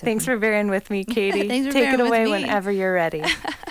Thanks for bearing with me, Katie. Take it away whenever you're ready.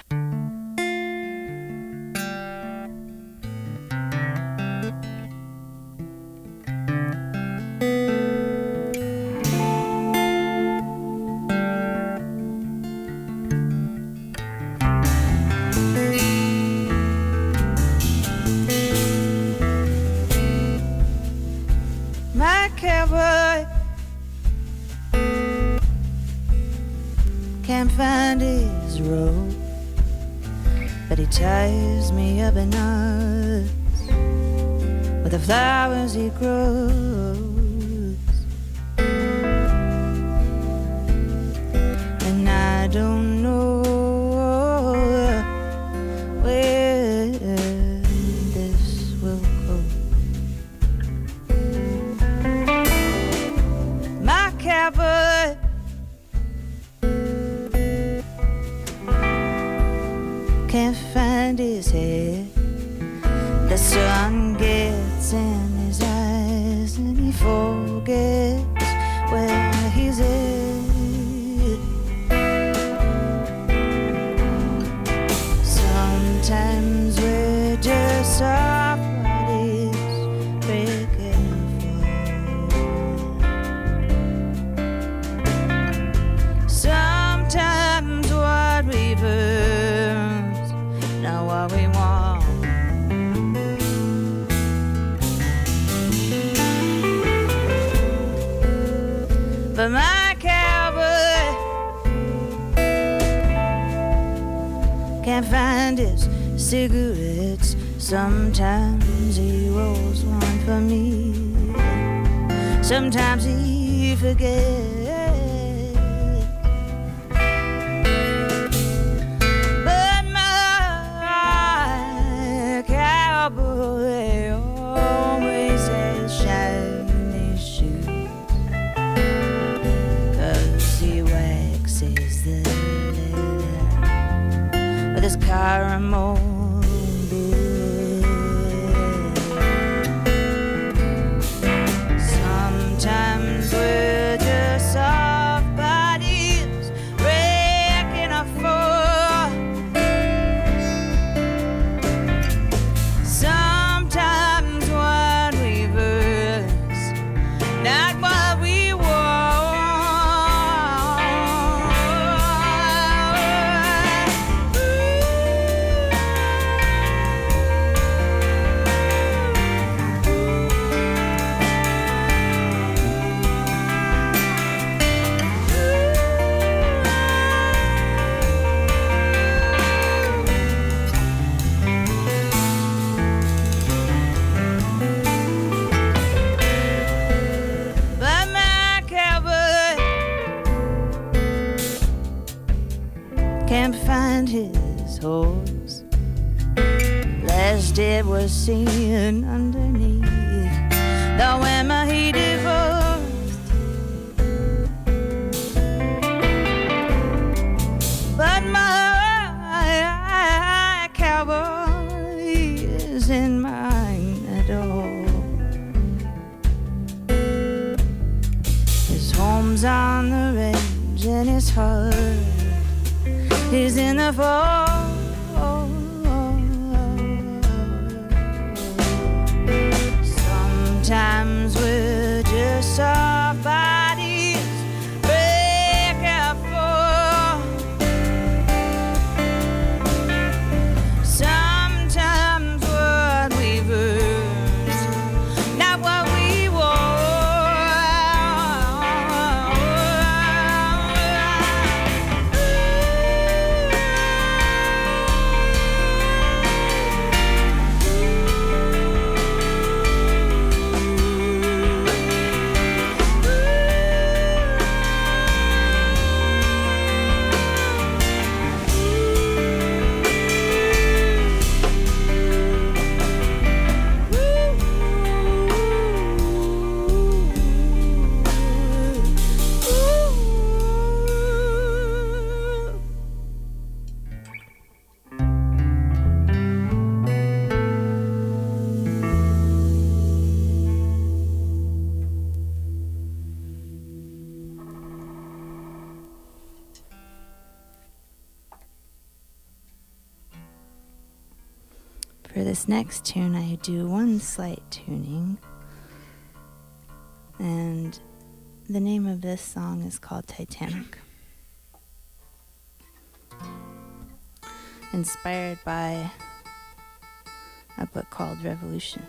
cigarettes. Sometimes he rolls one for me. Sometimes he forgets. next tune, I do one slight tuning. And the name of this song is called Titanic. Inspired by a book called Revolution.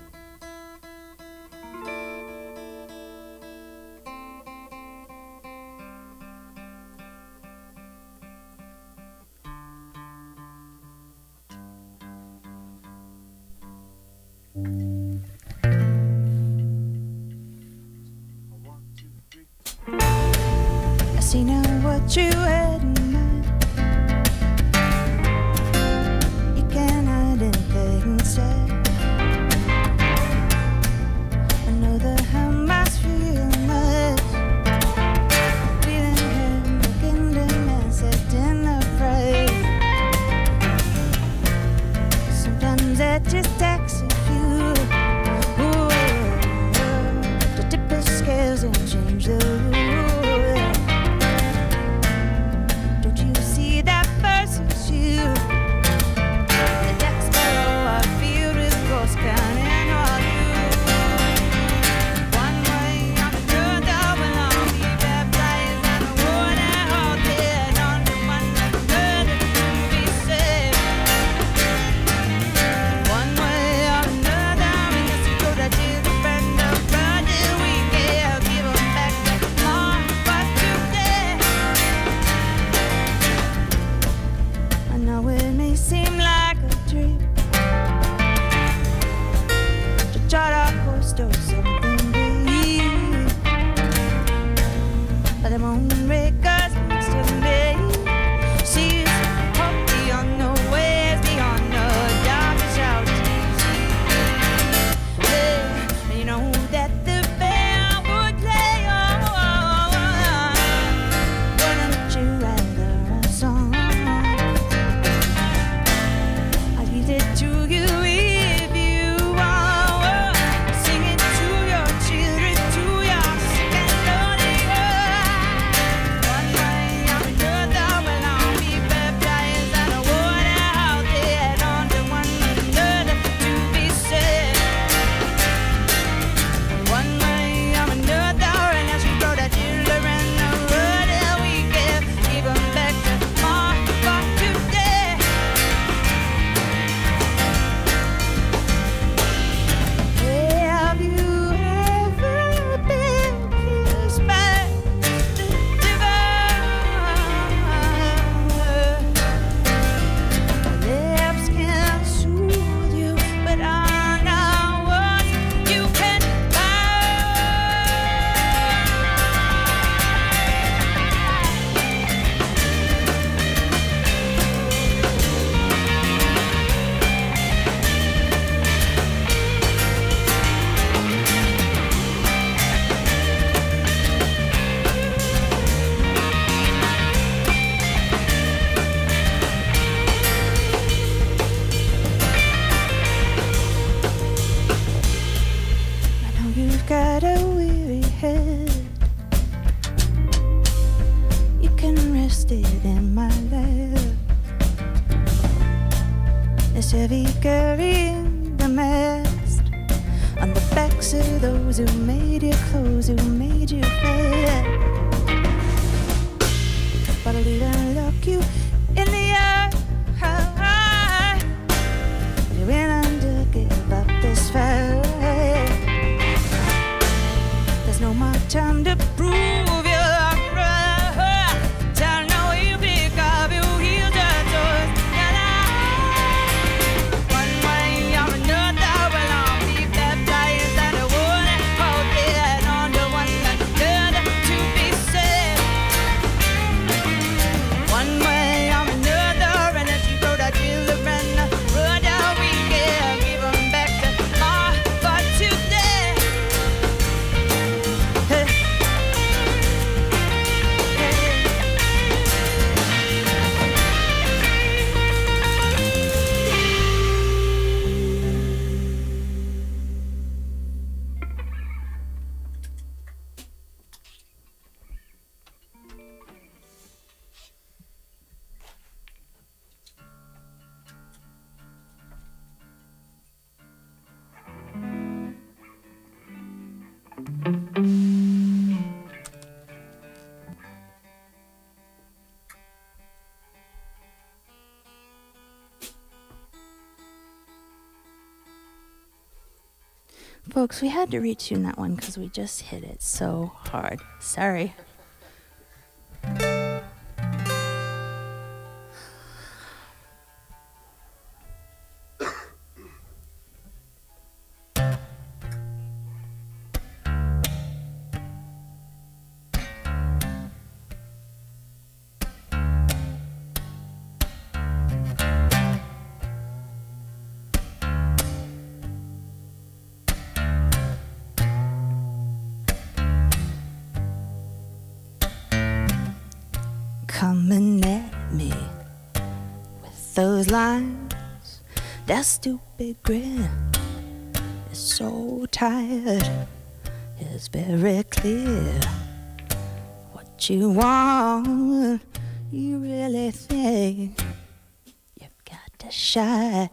Folks, we had to retune that one because we just hit it so hard. Sorry. Coming at me with those lines. That stupid grin is so tired. It's very clear what you want. You really think you've got to shine.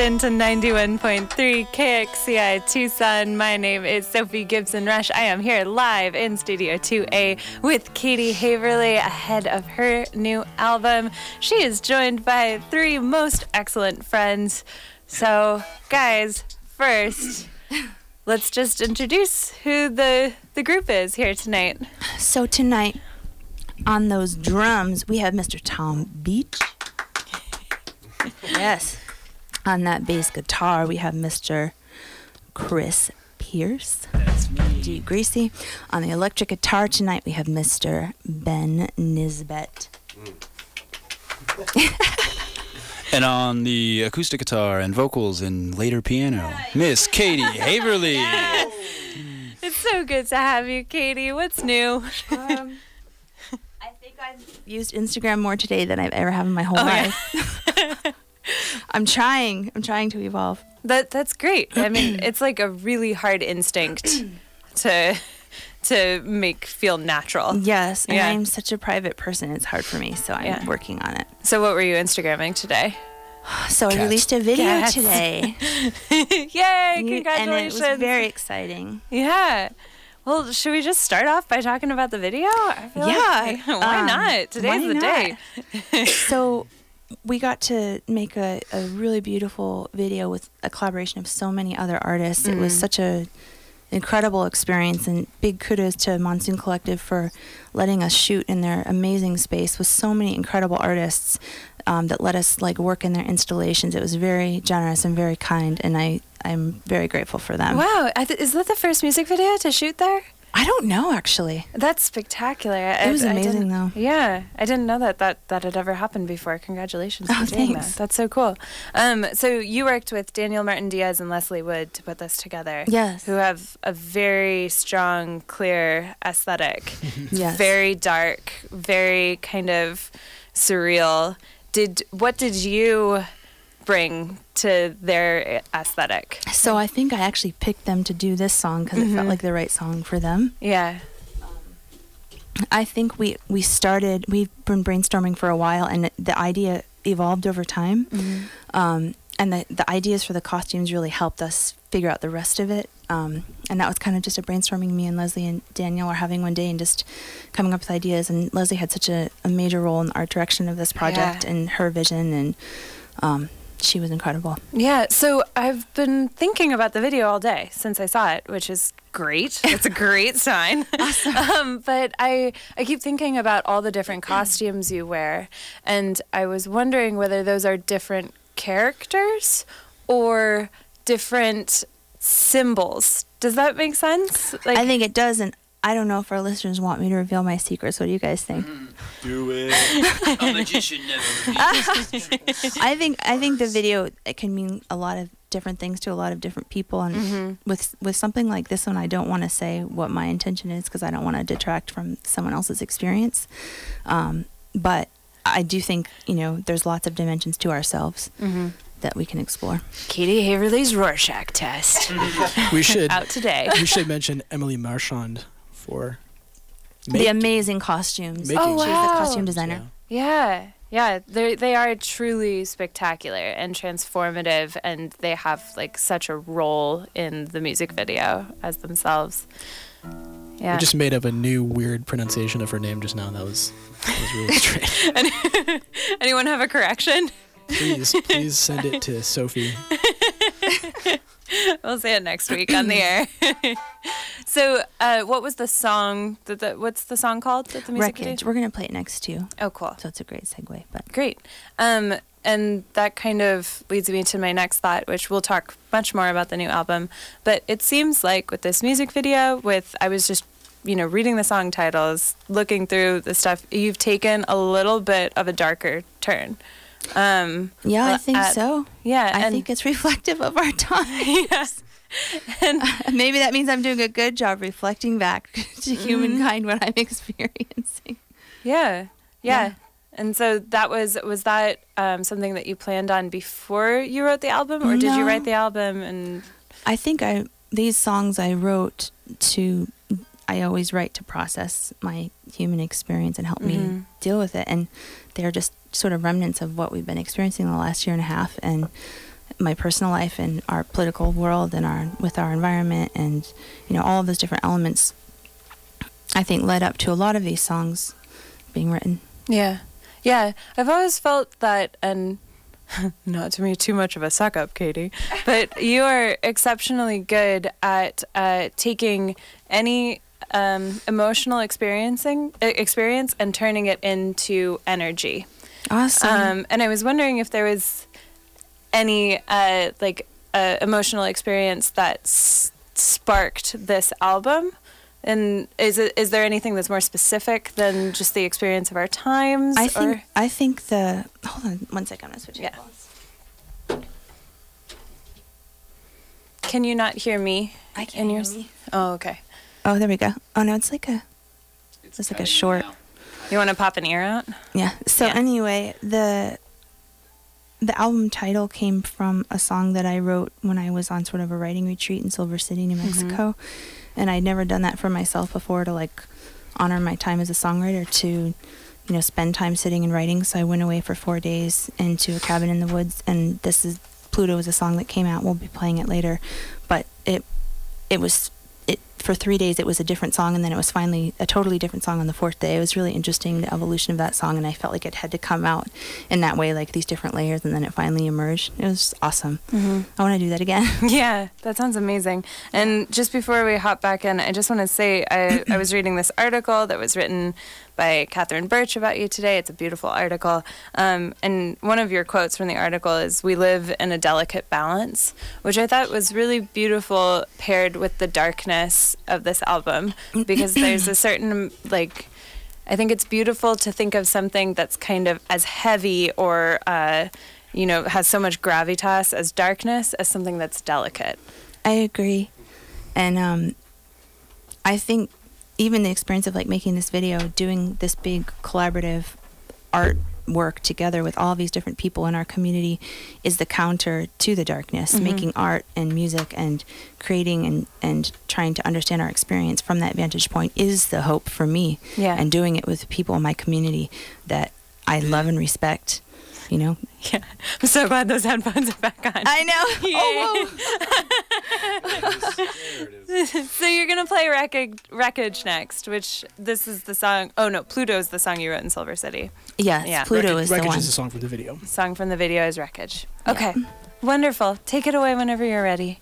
Tuned in to 91.3 KXCI Tucson. My name is Sophie Gibson Rush. I am here live in Studio 2A with Katie Haverly ahead of her new album. She is joined by three most excellent friends. So, guys, first, let's just introduce who the, the group is here tonight. So tonight, on those drums, we have Mr. Tom Beach. yes. On that bass guitar, we have Mr. Chris Pierce. That's me. D. Greasy. On the electric guitar tonight, we have Mr. Ben Nisbet. And on the acoustic guitar and vocals and later piano, Miss Katie Haverly. It's so good to have you, Katie. What's new? Um, I think I've used Instagram more today than I've ever have in my whole Oh, yeah. Life. I'm trying. I'm trying to evolve. That that's great. I mean, it's like a really hard instinct to to make feel natural. Yes, and Yeah. I'm such a private person. It's hard for me, so I'm Yeah. working on it. So what were you Instagramming today? So I released a video Cats. today. Yay! Congratulations. and Congratulations. it was very exciting. yeah. Well, should we just start off by talking about the video? I feel Yeah, like- why um, not? Today's why the day. so we got to make a, a really beautiful video with a collaboration of so many other artists. It was such a incredible experience and big kudos to Monsoon Collective for letting us shoot in their amazing space with so many incredible artists um, that let us like work in their installations. It was very generous and very kind and I, I'm very grateful for them. Wow, I th- is that the first music video to shoot there? I don't know actually. That's spectacular. It was amazing, though. Yeah, I didn't know that that that had ever happened before. Congratulations Oh, for doing thanks. that. That's so cool. Um, so you worked with Daniel Martin Diaz and Leslie Wood to put this together. Yes. Who have a very strong, clear aesthetic. Yes. Very dark, very kind of surreal. Did what did you bring to their aesthetic? So I think I actually picked them to do this song because it felt Mhm. like the right song for them. Yeah. I think we we started. We've been brainstorming for a while, and the- idea evolved over time. Um, and the the ideas for the costumes really helped us figure out the rest of it. Um, and that was kind of just a brainstorming me and Leslie and Daniel were having one day and just coming up with ideas. And Leslie had such a, a major role in the art direction of this project Yeah. and her vision, and um, she was incredible. Yeah, so I've been thinking about the video all day since I saw it, which is great. It's a great sign. um, but I I keep thinking about all the different costumes you wear, and I was wondering whether those are different characters or different symbols. Does that make sense? Like, I think it does, and I don't know if our listeners want me to reveal my secrets. What do you guys think? Do it. A magician never I think I think the video it can mean a lot of different things to a lot of different people, and Mm-hmm. with with something like this one, I don't want to say what my intention is because I don't want to detract from someone else's experience. Um, but I do think you know there's lots of dimensions to ourselves Mhm. that we can explore. Katie Haverly's Rorschach test We should out today. we should mention Emily Marchand for the amazing costumes. making Oh, She's the costume designer. Yeah, yeah, they they are truly spectacular and transformative, and they have like such a role in the music video as themselves. Yeah. We just made up a new weird pronunciation of her name just now. That was that was really strange. Anyone have a correction? please please send it to Sophie. We'll say it next week on the air. So, uh, what was the song? That the, what's the song called? That the music Wreckage. video? We're gonna play it next too, Oh, cool. so it's a great segue. But Great. Um, and that kind of leads me to my next thought, which we'll talk much more about the new album. But it seems like with this music video, with I was just, you know, reading the song titles, looking through the stuff, you've taken a little bit of a darker turn. Um, yeah, I think at- so. yeah, I think it's reflective of our time. yeah. and Maybe that means I'm doing a good job reflecting back to Mm-hmm. humankind what I'm experiencing. yeah, yeah, Yeah. And so that was was that um, something that you planned on before you wrote the album, or did you write the album and I think I these songs I wrote to I always write to process my human experience and help me Mhm. deal with it and they're just sort of remnants of what we've been experiencing the last year and a half and my personal life and our political world and our with our environment and you know all of those different elements I think led up to a lot of these songs being written. Yeah. Yeah. I've always felt that, and not to be too much of a suck up, Katie, but you are exceptionally good at uh, taking any um, emotional experiencing uh, experience and turning it into energy. Awesome. Um, and I was wondering if there was any uh, like uh, emotional experience that s- sparked this album And is it is there anything that's more specific than just the experience of our times? I think or- I think the hold on one second. I'm gonna switch. Yeah. headphones. Can you not hear me? I can't hear yours? me. Oh, okay. Oh, there we go. Oh no, it's like a it's like a short. You want to pop an ear out? Yeah. So Yeah. anyway, the the album title came from a song that I wrote when I was on sort of a writing retreat in Silver City, New mm-hmm. Mexico, and I'd never done that for myself before to like honor my time as a songwriter to you know spend time sitting and writing. So I went away for 4 days into a cabin in the woods and this is Pluto is a song that came out. We'll be playing it later, but it it was for three days it was a different song and then it was finally a totally different song on the fourth day it was really interesting the evolution of that song and i felt like it had to come out in that way like these different layers and then it finally emerged it was awesome Mm-hmm. i want to do that again Yeah, that sounds amazing. And just before we hop back in, I just want to say I, I was reading this article that was written by Catherine Birch about you today. It's a beautiful article. Um, and one of your quotes from the article is We live in a delicate balance, which I thought was really beautiful paired with the darkness of this album because there's a certain, like, I think it's beautiful to think of something that's kind of as heavy or, uh, you know, has so much gravitas as darkness as something that's delicate. i agree and um i think even the experience of like making this video doing this big collaborative art work together with all these different people in our community is the counter to the darkness mm-hmm. making art and music and creating and, and trying to understand our experience from that vantage point is the hope for me Yeah. and doing it with people in my community that i love and respect you know? Yeah, I'm so glad those headphones are back on. i know. Oh, so you're gonna play Wreckage, Wreckage next, which this is the song. Oh no, Pluto's the song you wrote in Silver City. yes Yeah. pluto Wreckage, is the Wreckage one is a song from the video. Song from the video is Wreckage. Okay, wonderful. Take it away whenever you're ready.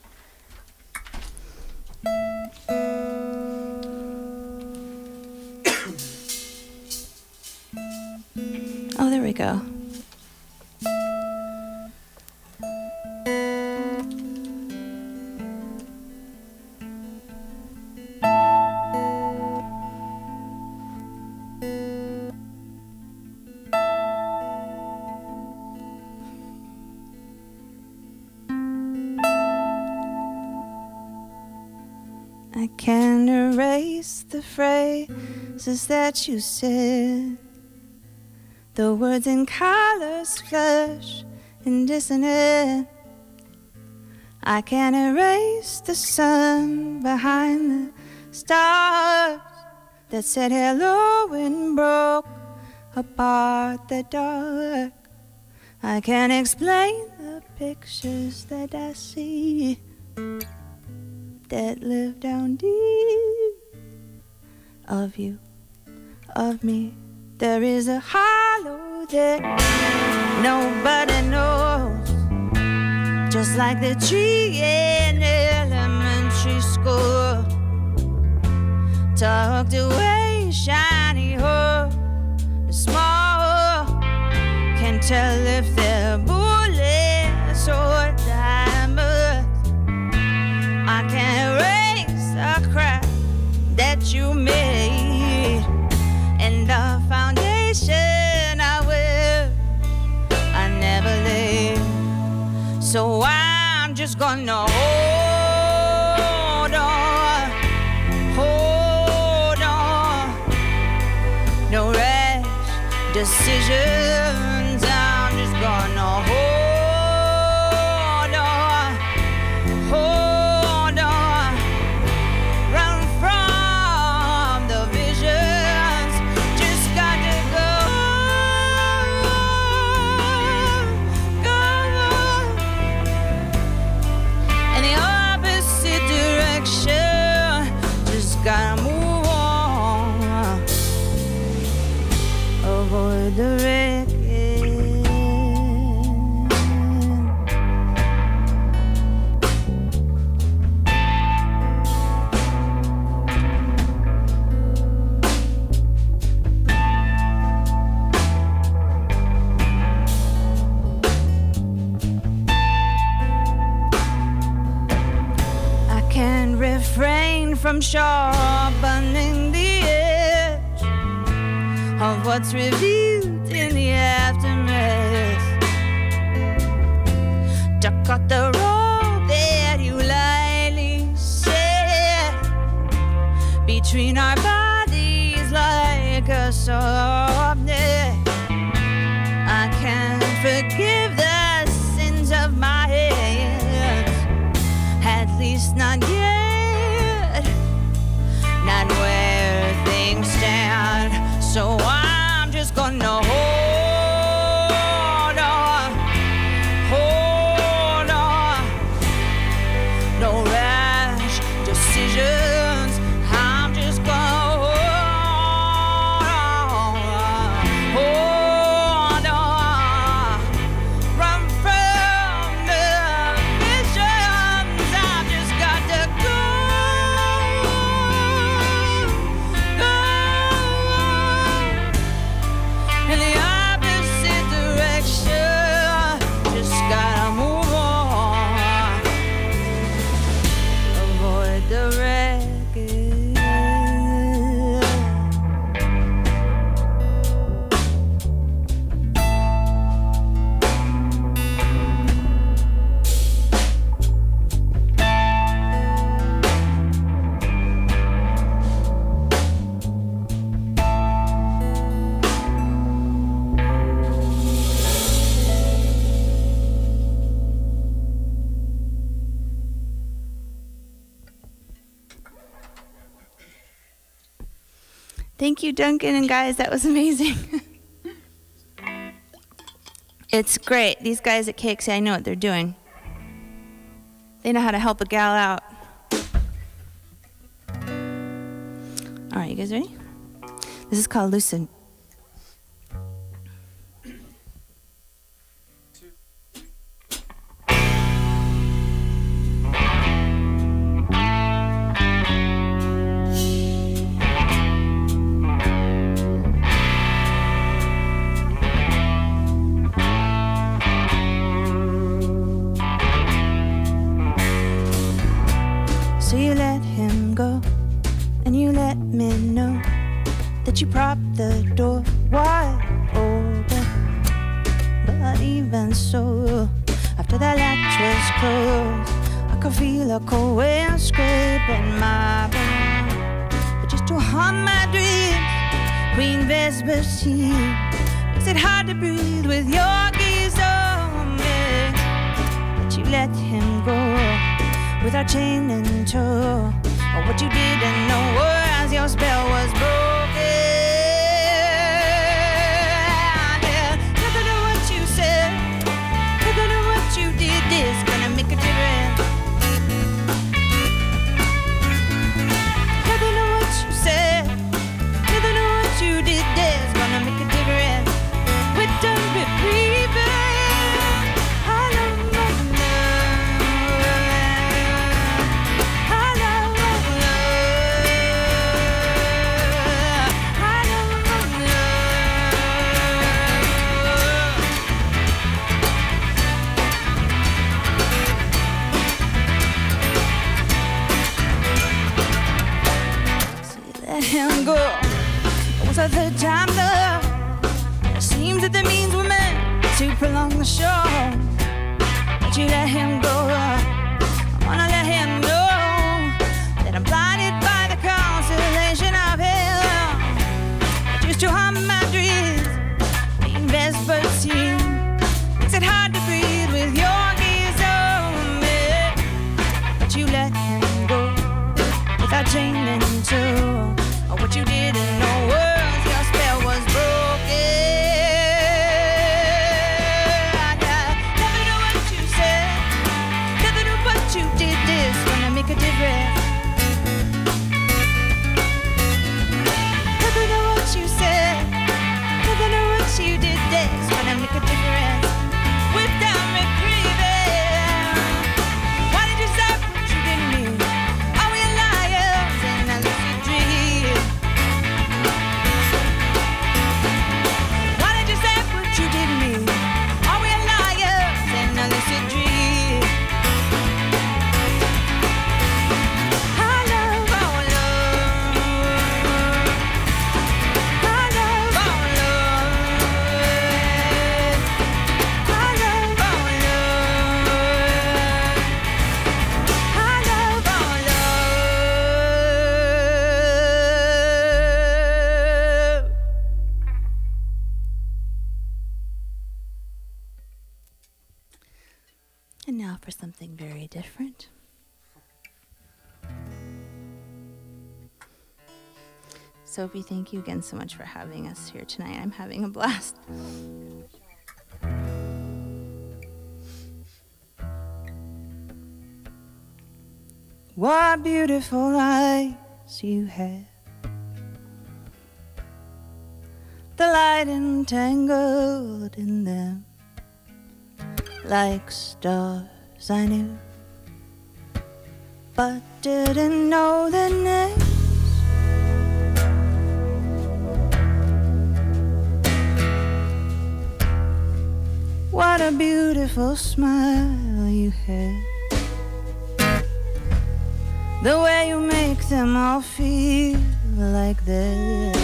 oh there we go phrases that you said. The words and colors flush in dissonance. I can't erase the sun behind the stars that said hello and broke apart the dark. I can't explain the pictures that I see that live down deep of you, of me. There is a hollow that nobody knows, just like the tree in elementary school, tucked away, shiny hope, small. Can't tell if they're bullets or diamonds. I can't erase the crack that you made gonna hold Duncan and guys. That was amazing. it's great. These guys at KXC, I know what they're doing. They know how to help a gal out. All right, you guys ready? This is called Lucid. That you propped the door wide open. But even so, after that latch was closed, I could feel a cold wind scraping my bones. But just to haunt my dreams, Queen Vespertine makes it hard to breathe with your gaze on me. But you let him go with our chain in tow. Or what you didn't know was your spell was broken. The time, love. It seems that the means were meant to prolong the show. But you let him go. I wanna let him know that I'm blinded by the consolation of him. Just to harm my dreams, being Vespertine makes it hard to breathe with your gaze on me. But you let him go without chain and two. What you didn't know Sophie, thank you again so much for having us here tonight. I'm having a blast. What beautiful eyes you have. The light entangled in them like stars I knew, but didn't know the names. What a beautiful smile you have. The way you make them all feel like that.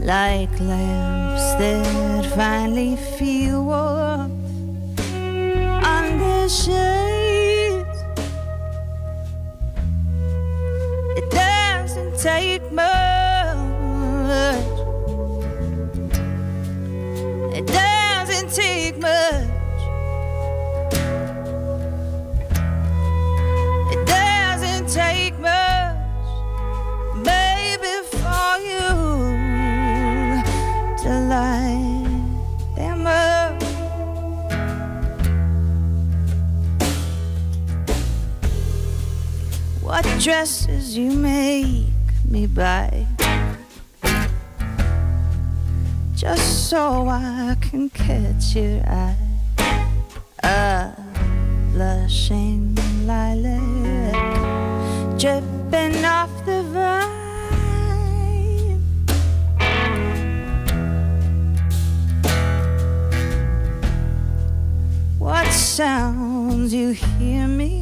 Like lamps that finally feel warm under shades. It doesn't take much. Dresses you make me buy. Just so I can catch your eye. A blushing lilac Dripping off the vine. What sounds you hear me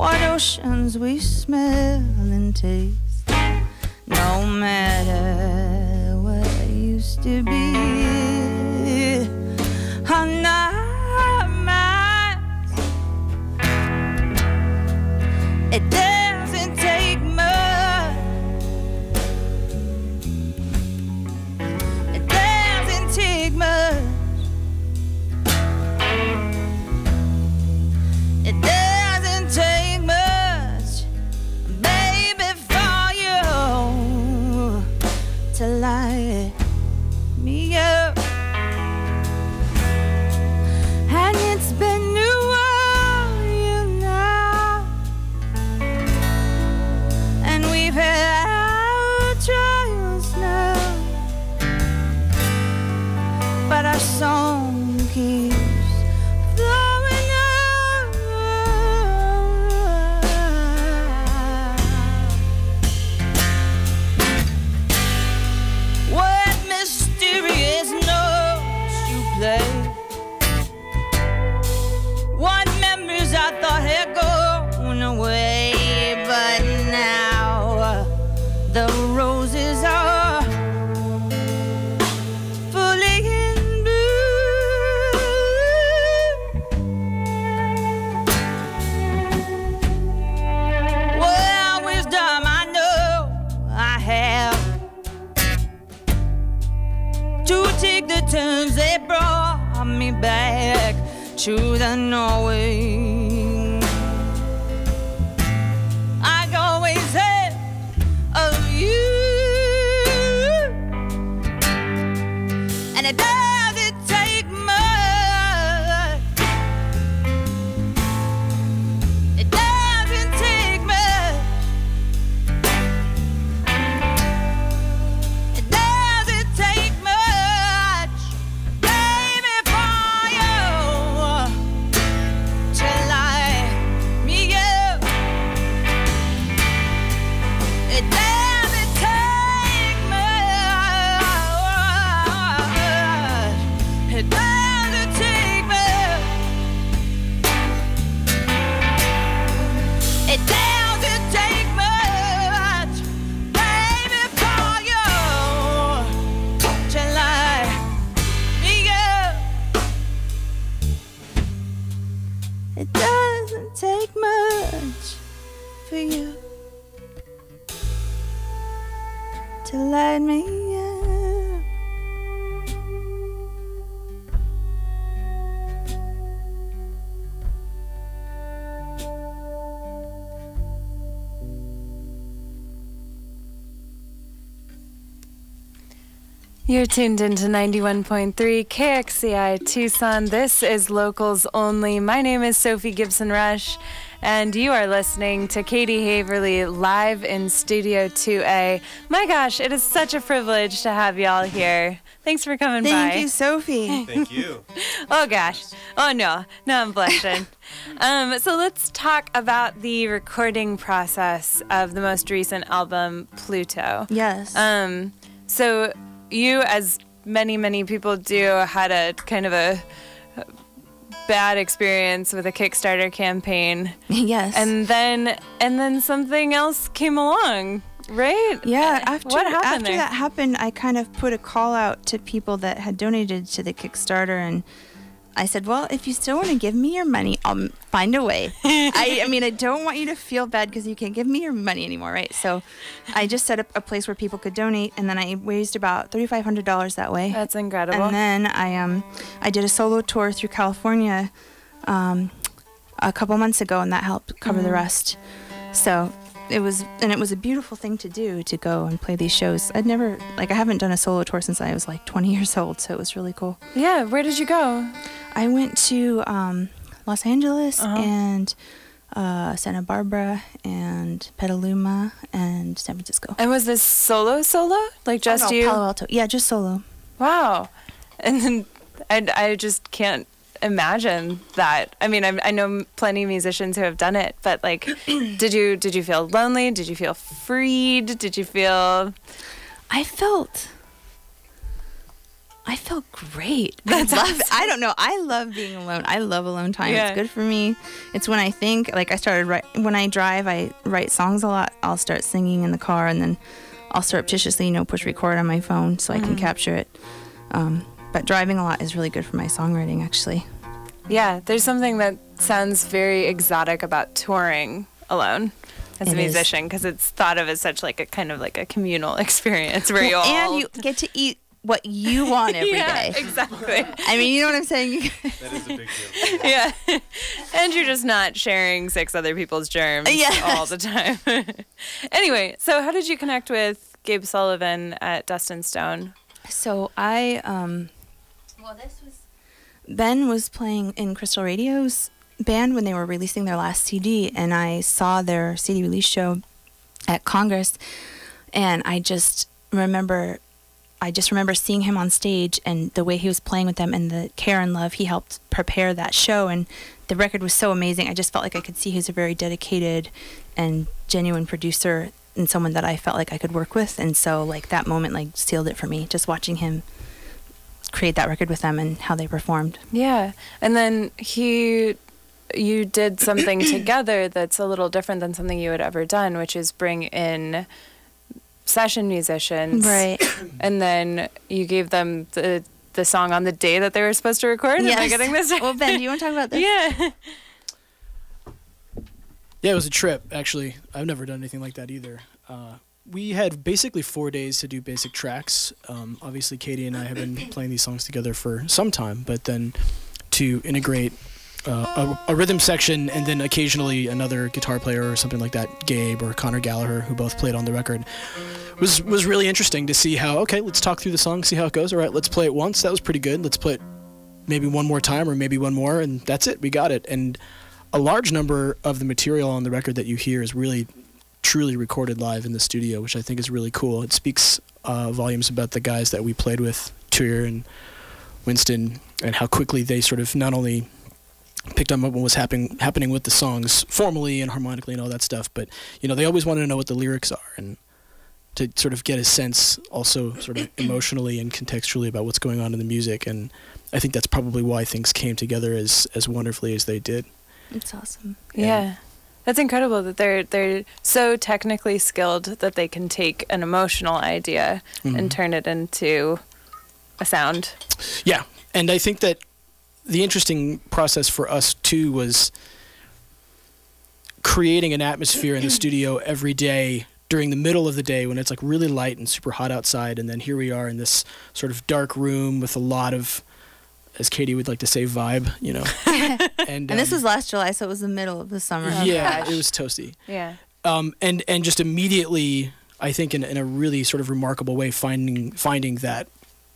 What oceans we smell and taste. No matter what used to be. Our minds It You're tuned into 91.3 KXCI Tucson. This is Locals Only. My name is Sophie Gibson Rush, and you are listening to Katie Haverly live in Studio 2A. My gosh, it is such a privilege to have y'all here. Thanks for coming Thank by. you, Sophie. Thank you. Oh gosh. Oh no. No, I'm blushing. um, so let's talk about the recording process of the most recent album, Pluto. yes. Um, so you, as many many people do, had a kind of a bad experience with a Kickstarter campaign, yes. and then and then something else came along, right? yeah, Uh, after what happened after there? that happened, I kind of put a call out to people that had donated to the Kickstarter, and I said, "Well, if you still want to give me your money, I'll find a way." I, I mean, I don't want you to feel bad because you can't give me your money anymore, right? So, I just set up a place where people could donate, and then I raised about thirty five hundred dollars that way. That's incredible. And then I um I did a solo tour through California um a couple months ago and that helped cover the rest. So it was and it was a beautiful thing to do to go and play these shows. I'd never like I haven't done a solo tour since I was like 20 years old, so it was really cool. yeah, where did you go? I went to um Los Angeles Uh-huh. and uh, Santa Barbara and Petaluma and San Francisco. And was this solo solo? Like just Oh, no, you? Palo Alto. Yeah, just solo. Wow. And then I, I just can't imagine that. I mean, I, I know plenty of musicians who have done it, but like, did you did you feel lonely? Did you feel freed? Did you feel? I felt I felt great. That's I love awesome. I don't know. I love being alone. I love alone time. Yeah. It's good for me. It's when I think like I started write when I drive, I write songs a lot. I'll start singing in the car and then I'll surreptitiously, you know, push record on my phone so I can capture it. Um, but driving a lot is really good for my songwriting actually. Yeah, there's something that sounds very exotic about touring alone as a musician because it's thought of as such like a kind of like a communal experience where you all and you get to eat what you want every day. yeah, exactly. I mean, you know what I'm saying? That is a big deal. yeah. and you're just not sharing six other people's germs Yes. all the time. anyway, so how did you connect with Gabe Sullivan at Dust and Stone? So I um well this was Ben was playing in Crystal Radio's band when they were releasing their last CD and I saw their CD release show at Congress and I just remember I just remember seeing him on stage and the way he was playing with them and the care and love he helped prepare that show and the record was so amazing. I just felt like I could see he was a very dedicated and genuine producer and someone that I felt like I could work with and so like that moment like sealed it for me just watching him create that record with them and how they performed. Yeah. And then he you did something together that's a little different than something you had ever done, which is bring in session musicians. Right. And then you gave them the the song on the day that they were supposed to record. Am I getting this right? Well, Ben, do you want to talk about this? yeah. Yeah, it was a trip, actually. I've never done anything like that either. Uh, we had basically four days to do basic tracks. Um, obviously, Katie and I have been playing these songs together for some time, but then to integrate uh, a, a rhythm section and then occasionally another guitar player or something like that, Gabe or Connor Gallaher, who both played on the record, was was really interesting to see how. Okay, let's talk through the song, see how it goes. All right, let's play it once. That was pretty good. Let's play it maybe one more time or maybe one more, and that's it. We got it. And a large number of the material on the record that you hear is really truly recorded live in the studio, which I think is really cool. It speaks uh, volumes about the guys that we played with, Thøger and Winston, and how quickly they sort of not only picked up on what was happening happening with the songs formally and harmonically and all that stuff, but you know they always wanted to know what the lyrics are and to sort of get a sense also sort of emotionally and contextually about what's going on in the music and I think that's probably why things came together as as wonderfully as they did. It's awesome. Yeah. That's incredible that they're they're so technically skilled that they can take an emotional idea Mm-hmm. and turn it into a sound. Yeah, and I think that the interesting process for us too was creating an atmosphere in the studio every day during the middle of the day when it's like really light and super hot outside, and then here we are in this sort of dark room with a lot of, as Katie would like to say, vibe, you know. and And this um, was last July, so it was the middle of the summer. yeah, gosh. it was toasty. Yeah. um, and and just immediately, I think in, in a really sort of remarkable way, finding finding that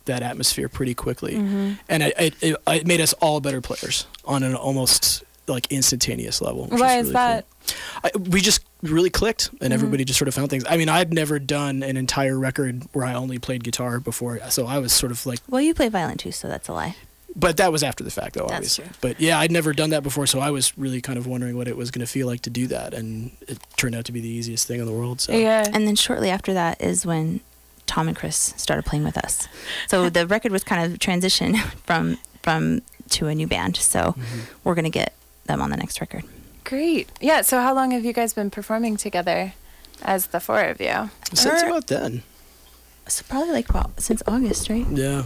that atmosphere pretty quickly, Mm-hmm. and it, it, it, it made us all better players on an almost like instantaneous level. which Why really is that? cool. I, we just really clicked, and Mm-hmm. everybody just sort of found things. I mean, I'd never done an entire record where I only played guitar before, so I was sort of like Well, you play violin too, so that's a lie. but that was after the fact, though, That's obviously. true. But yeah, I'd never done that before, so I was really kind of wondering what it was going to feel like to do that, and it turned out to be the easiest thing in the world. So Yeah. And then shortly after that is when Tom and Chris started playing with us. So the record was kind of transition from from to a new band. So we're gonna get them on the next record. Great. Yeah. So how long have you guys been performing together as the four of you? since Er- about then, So probably like well, since August, right? yeah,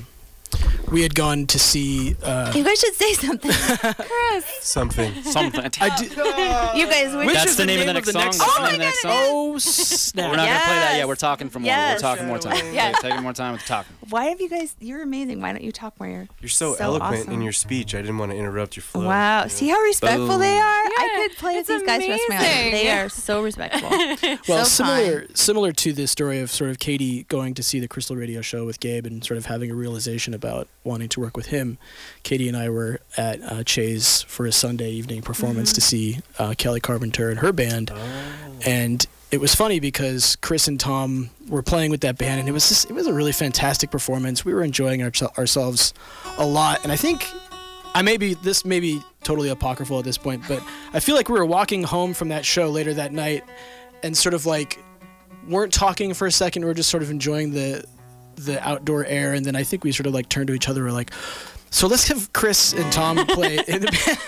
we had gone to see. Uh, You guys should say something. Chris. Something. Something. I did, you guys, Which That's is the the name, name of the of next the song. next That's song? the name of next song. oh snap! We're not gonna play that Yes. yet. We're talking for more. Yes. We're talking more time. Yeah. Okay, taking more time with talking. why have you guys? You're amazing. Why don't you talk more? You're, You're so, So eloquent awesome. in your speech. I didn't want to interrupt your flow. Wow. you know? See how respectful they are? Yeah, I could play with it's these guys for the rest of my life. amazing. They are so respectful. Well, so similar kind. similar to the story of sort of Katie going to see the Crystal Radio show with Gabe and sort of having a realization about wanting to work with him. Katie and I were at uh, Che's for a Sunday evening performance to see uh, Kelly Carpenter and her band, and it was funny because Chris and Tom were playing with that band, and it was just it was a really fantastic performance. We were enjoying our, ourselves a lot, and I think I may be this may be totally apocryphal at this point, but I feel like we were walking home from that show later that night, and sort of like weren't talking for a second. We were just sort of enjoying the the outdoor air, and then I think we sort of like turned to each other. We're like, so let's have Chris and Tom play in the band.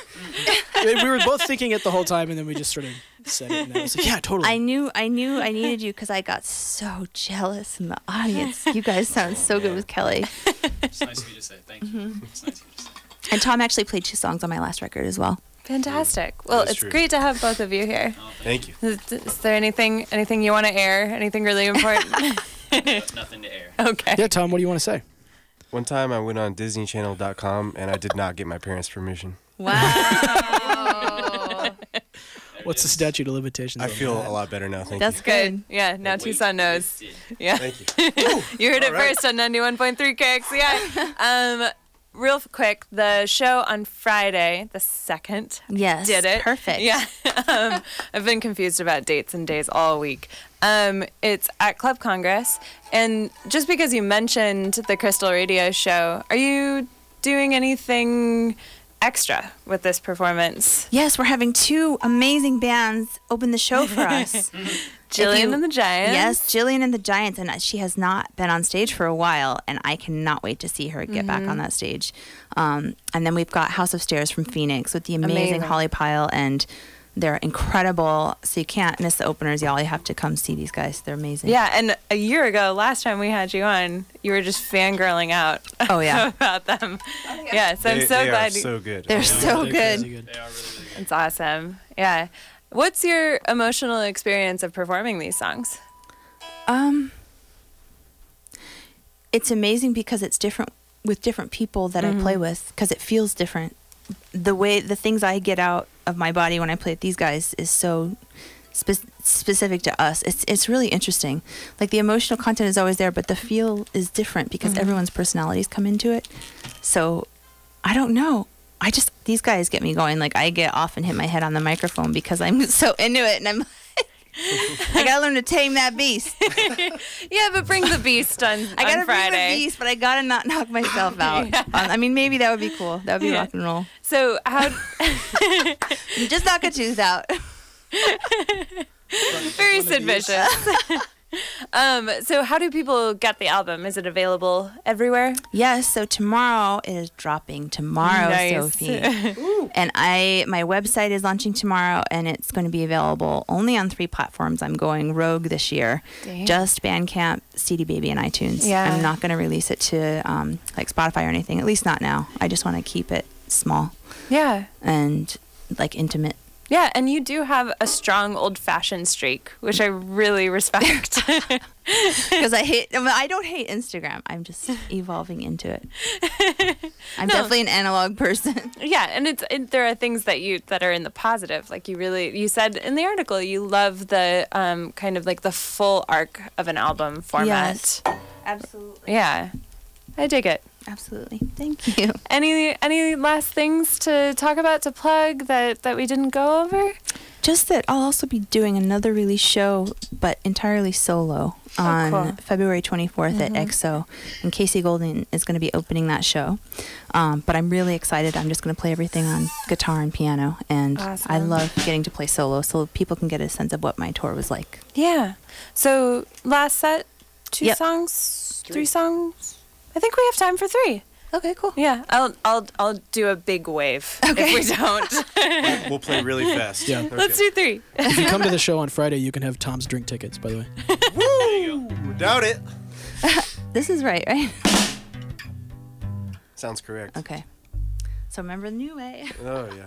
We were both thinking it the whole time, and then we just sort of said it. And I was like, yeah, totally. I knew I knew I needed you because I got so jealous in the audience. You guys sound so good with Kelly. It's nice of you to say. Thank you. Mm-hmm. It's nice of you to say. And Tom actually played two songs on my last record as well. Fantastic. Well, it's true. great to have both of you here. Oh, thank you. Is, is there anything anything you want to air? Anything really important? Nothing to air. okay. yeah, Tom, what do you want to say? One time I went on DisneyChannel.com and I did not get my parents' permission. Wow. What's the statute of limitations? I on feel that? a lot better now. Thank you. That's Good. Yeah. Now Tucson knows. Yeah. Thank you. You heard it All right. first on 91.3 KXCI. um, real quick, the show on Friday, the second, Yes. did it. Perfect. Yeah. um, I've been confused about dates and days all week. Um, it's at Club Congress. And just because you mentioned the Crystal Radio show, are you doing anything extra with this performance? Yes, we're having two amazing bands open the show for us. Jillian you- and the Giants. Yes, Jillian and the Giants, and she has not been on stage for a while, and I cannot wait to see her get back Mm-hmm. on that stage. Um, and then we've got House of Stairs from Phoenix with the amazing, Amazing. Holly Pyle, and they're incredible. So you can't miss the openers, y'all. You have to come see these guys. They're amazing. Yeah, and a year ago, last time we had you on, you were just fangirling out Oh yeah, about them. Yeah, so I'm They- so they glad are so good. they're Yeah, so they're good. crazy good. it's awesome. Yeah. What's your emotional experience of performing these songs? Um, it's amazing because it's different with different people that I play with because it feels different. The way the things I get out of my body when I play with these guys is so spe- specific to us. It's it's really interesting. Like the emotional content is always there, but the feel is different because everyone's personalities come into it. So I don't know. I just these guys get me going. Like I get off and hit my head on the microphone because I'm so into it, and I'm. Like I gotta learn to tame that beast. Yeah, but bring the beast on, I gotta on bring the beast, but I gotta not knock myself out. Um, I mean, maybe that would be cool. That would be Yeah. rock and roll. So how Just knock a tooth out. very Sid um, so how do people get the album? Is it available everywhere? Yes. So tomorrow it is dropping tomorrow, Nice. Sophie. and I, my website is launching tomorrow, and it's going to be available only on three platforms. I'm going rogue this year. Damn. Just Bandcamp, CD Baby, and iTunes. Yeah. I'm not going to release it to um, like Spotify or anything. At least not now. I just want to keep it small Yeah. and like intimate. Yeah, and you do have a strong old fashioned streak, which I really respect. because I hate. I, mean, I don't hate Instagram. I'm just evolving into it. I'm No. definitely an analog person. yeah, and it's it, there are things that you that are in the positive. Like you really you said in the article you love the um, kind of like the full arc of an album format. Yes, Absolutely. Yeah. I dig it. Absolutely. Thank you. Any any last things to talk about to plug that that we didn't go over? Just that I'll also be doing another release show, but entirely solo on cool. February 24th at EXO. And Casey Golden is going to be opening that show. Um, but I'm really excited. I'm just going to play everything on guitar and piano. And I love getting to play solo so people can get a sense of what my tour was like. Yeah. So last set, two Yep. songs, three songs. I think we have time for three. Okay, cool. Yeah, I'll I'll I'll do a big wave okay. if we don't. We'll play really fast. Yeah. Let's do three. If you come to the show on Friday, you can have Tom's drink tickets. By the way. Woo! Doubt it. This is right, right? Sounds correct. Okay. So remember the new way. Oh yeah.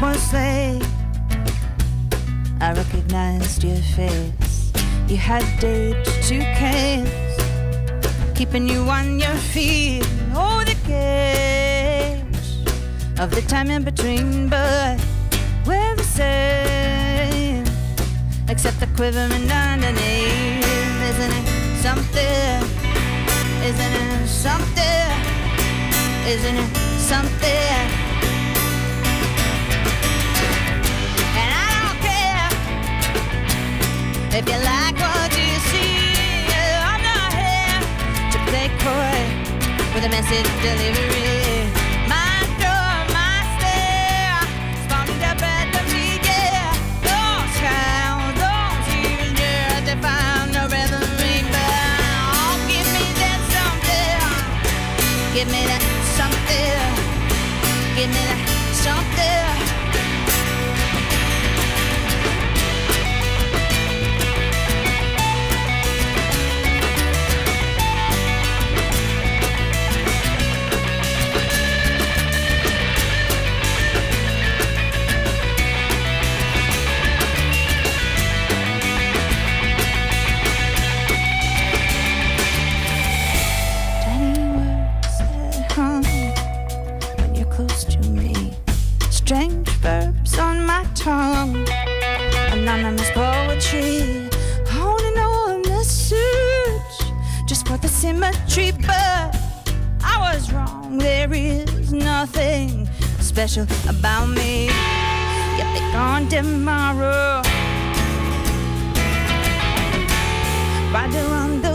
Was late. I recognized your face. You had dates, two cans, keeping you on your feet. Oh, the gauge of the time in between, but we're the same. Except the quivering underneath. Isn't it something? Isn't it something? Isn't it something? If you like what you see. I'm not here to play coy with a message delivery. My door, my stare, cows, those even to find give me that something. Give me that something. Give me that to me. Strange verbs on my tongue. Anonymous poetry. Holding on the search just for the symmetry, but I was wrong. There is nothing special about me. Yet they gone tomorrow. Rider on the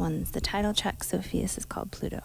one's the title track, Sophia's is called Pluto.